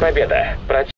Победа. Против